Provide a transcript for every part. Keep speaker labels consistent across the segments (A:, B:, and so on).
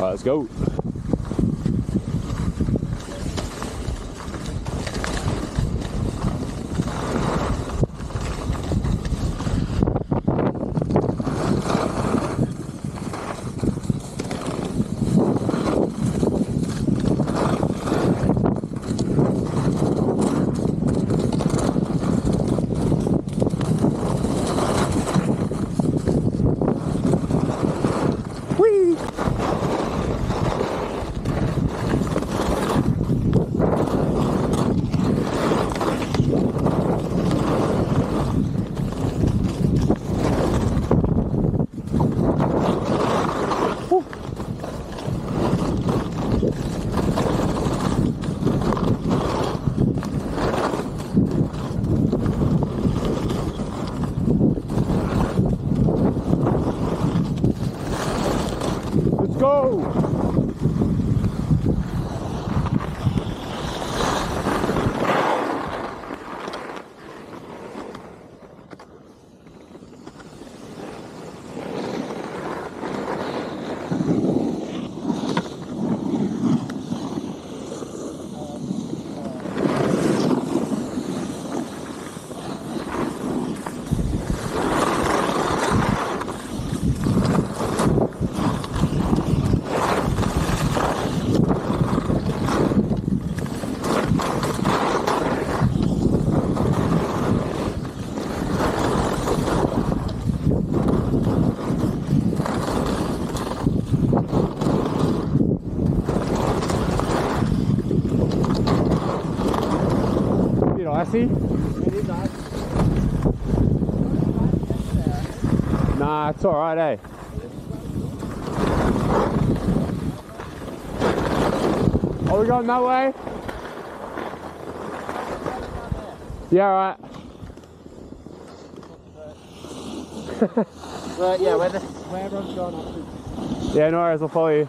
A: Let's go. Whee! Let's go! You know, I see. Nah, it's alright, eh? Are we going that way? Yeah, alright.
B: Right, yeah, where, the, where everyone's gone off.
A: Yeah, no worries, I'll follow you.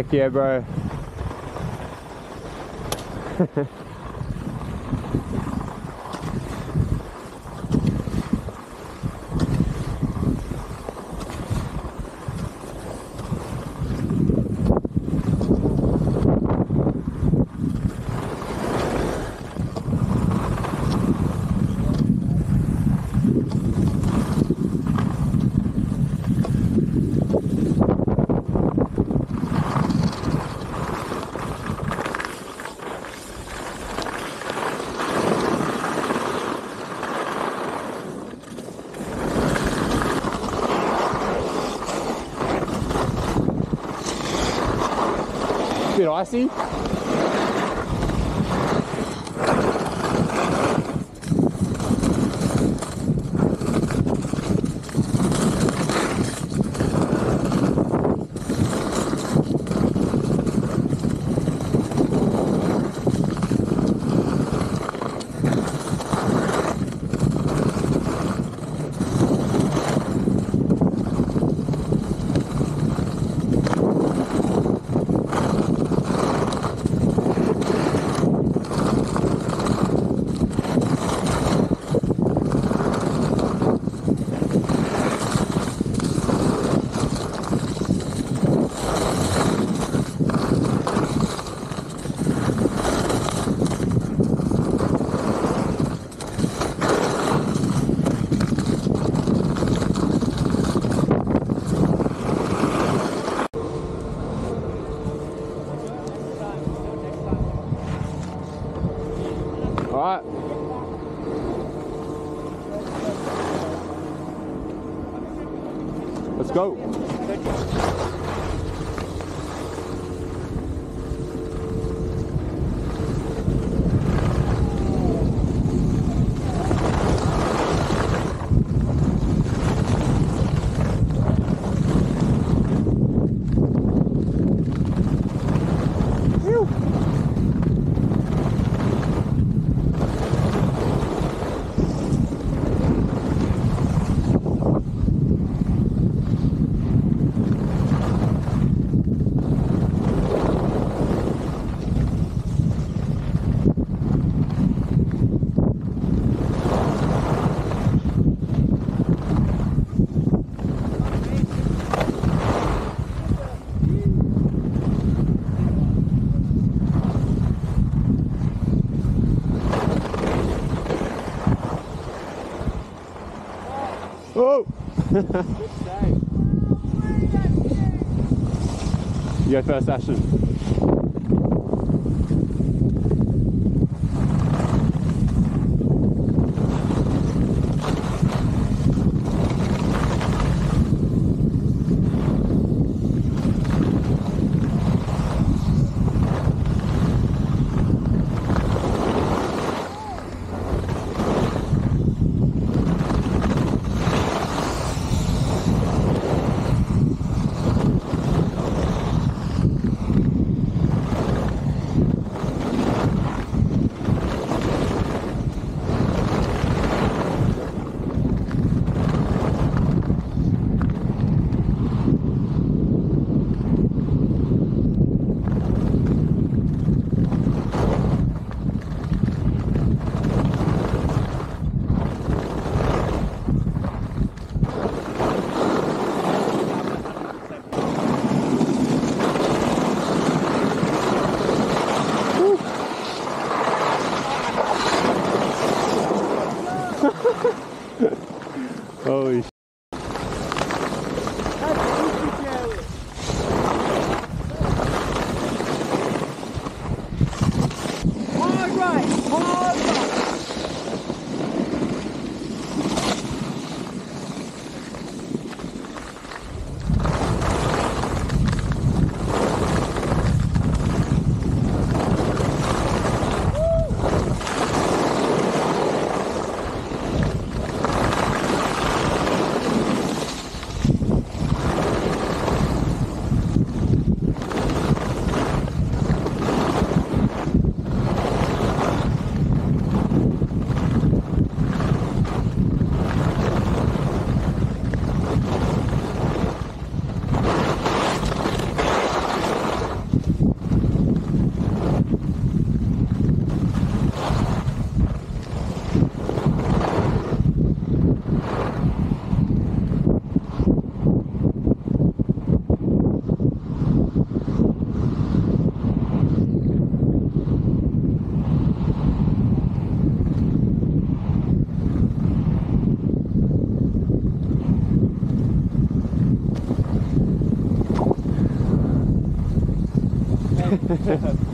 A: Heck yeah, bro. crossing right? Let's go. Oh! you go first, Ashton.
B: Yeah.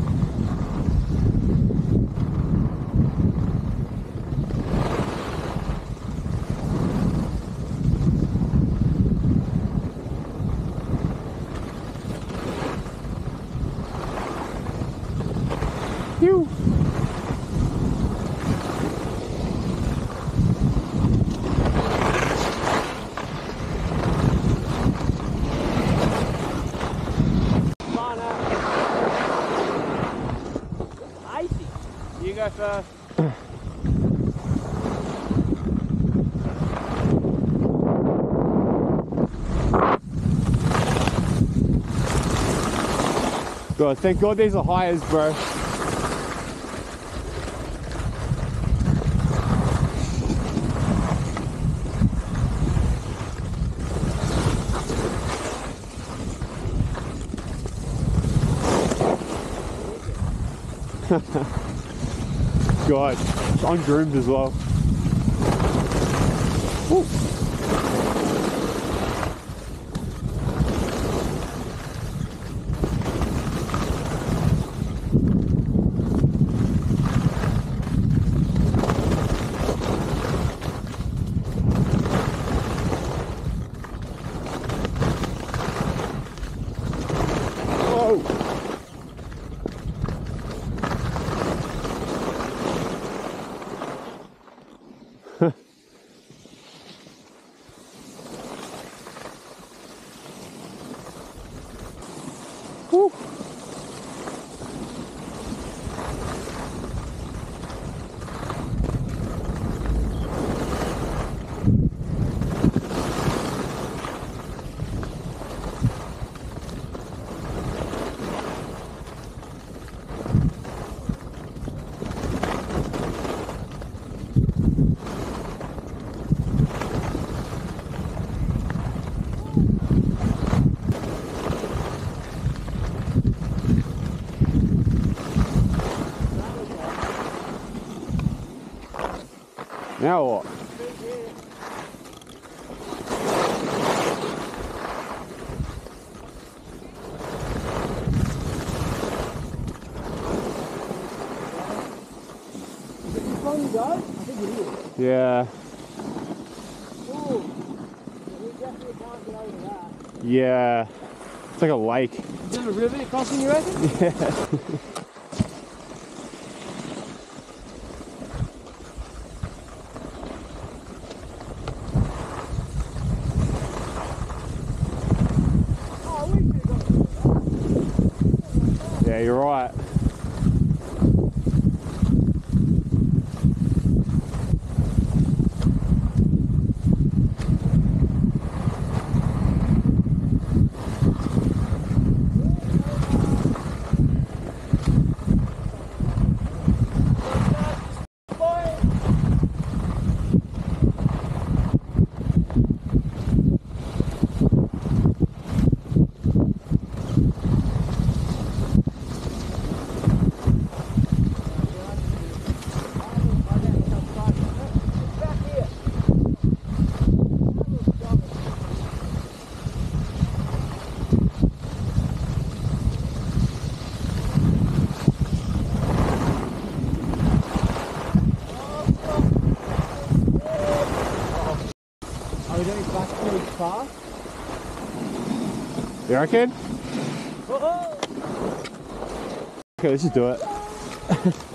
B: You.
A: God, thank God these are hires, bro. God, it's ungroomed as well. Now what?
B: Fun go? I think it is.
A: Yeah,
B: Ooh. We definitely can't get over that.
A: yeah. It's like a lake.
B: Is there a river crossing, you reckon?
A: Yeah.
B: Oh, we could have got
A: Yeah, you're right.
B: Are we doing backwards fast?
A: Reckon?
B: Oh,
A: Okay, let's just do it.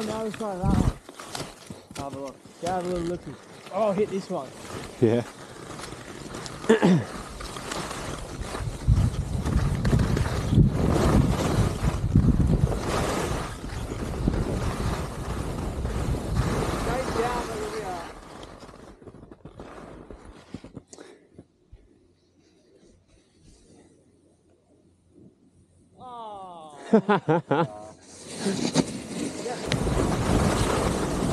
B: Oh, on the other side of that one. Have a look. Yeah, have a little looky. Oh, hit this one.
A: Yeah.
B: Straight down, but here we are. Oh.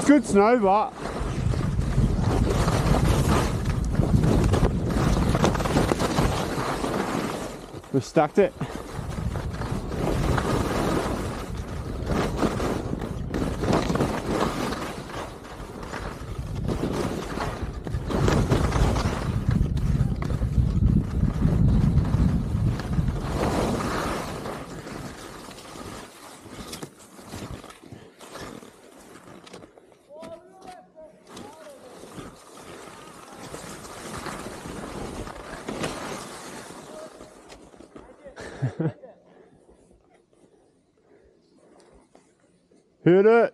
A: Good snow, but we stacked it. Hit it.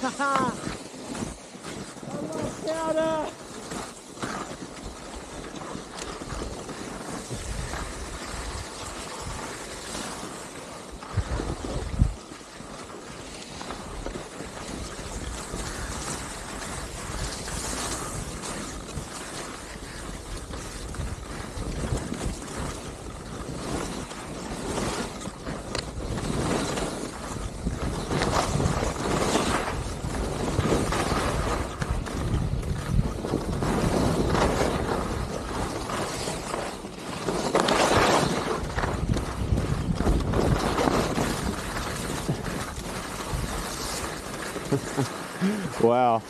B: Haha! I lost
A: Wow.